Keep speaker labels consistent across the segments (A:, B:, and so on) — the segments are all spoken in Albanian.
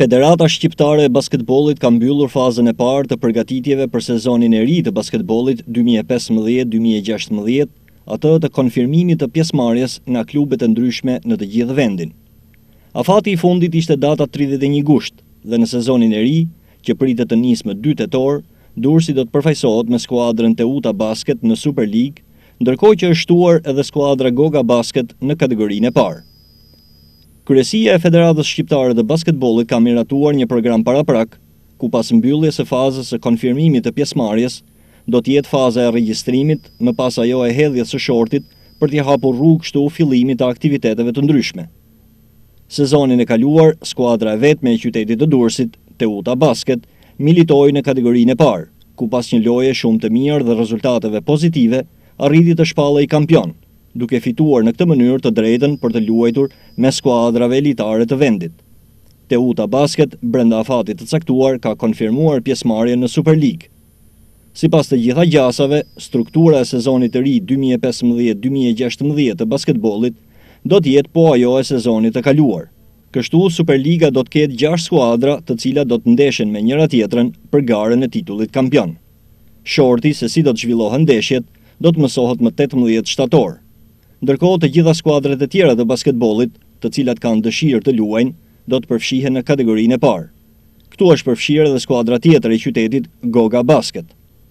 A: Federata Shqiptare e Basketbollit ka mbyllur fazën e parë të përgatitjeve për sezonin e ri të basketbollit dy mijë e pesëmbëdhjetë dy mijë e gjashtëmbëdhjetë, atë të konfirmimit të pjesëmarrjes nga klubet e ndryshme në të gjithë vendin. Afati i fundit ishte data tridhjetë e një gusht dhe në sezonin e ri, që pritet të nisë më dy tetor, Durrësi do të përfaqësohet me skuadrën Teuta Basket në Superligë, Ndërkohë që është shtuar edhe skuadra Goga Basket në Kategorinë e Parë. Kryesia e Federatës Shqiptare të Basketbollit ka miratuar një program paraprak, ku pas mbylljes së fazës së konfirmimit të pjesëmarrjes, do të jetë faza e regjistrimit, më pas ajo e hedhjes së shortit për t'i hapur rrugë kështu fillimit të aktiviteteve të ndryshme. Sezonin e kaluar, skuadra e vetme e qytetit të Durrësit, Teuta Basket, militoi në Kategorinë e Parë, ku pas një loje shumë të mirë dhe rezultateve pozitive, arriti të shpallej kampion, duke fituar në këtë mënyrë të drejtën për të luajtur mes skuadrave elitare të vendit. Teuta Basket, brenda afatit të caktuar, ka konfirmuar pjesëmarrjen në Superligë. Sipas të gjitha gjasave, struktura e sezonit të ri dy mijë e pesëmbëdhjetë dy mijë e gjashtëmbëdhjetë të basketbollit do të jetë po ajo e sezonit të kaluar. Kështu, Superliga do të ketë gjashtë skuadra të cilat do të ndeshen me njëra-tjetrën për garën e titullit kampion. Shorti se si do të zhvillohen ndeshjet do të mësohet më tetëmbëdhjetë shtator. Ndërkohë, të gjitha skuadrat e tjera të basketbollit, të cilat kanë dëshirë të luajnë, do të përfshihen në Kategorinë e Parë. Këtu është përfshirë edhe skuadra tjetër e qytetit, Goga Basket.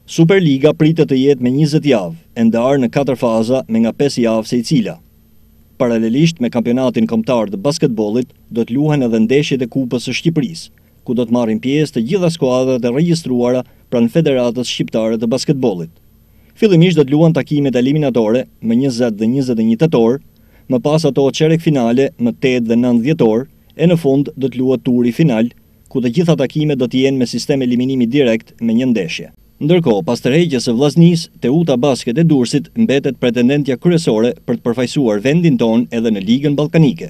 A: Superliga pritet të jetë me njëzet javë, e ndarë në katër faza me nga pesë javë sejcila. Paralelisht me kampionatin kombëtar të basketbollit, do të luhen edhe ndeshjet e Kupës së Shqipërisë, ku do të marrin pjesë të gjitha skuadrat e regjistruara pranë Federatës Shqiptare të Basketbollit. Fillimisht do të luhen takimet eliminatore më njëzet dhe njëzet e një tetor, më pas ato çerekfinale më tetë dhe nëntë dhjetor, E në fund do të luhet turi final, ku të gjitha takimet do të jenë me sistem eliminimi direkt me një ndeshje. Ndërkohë, pas tërheqjes së Vllaznisë, Teuta Basket e Durrësit mbetet pretendentja kryesore për të përfaqësuar vendin tonë edhe në Ligën Ballkanike.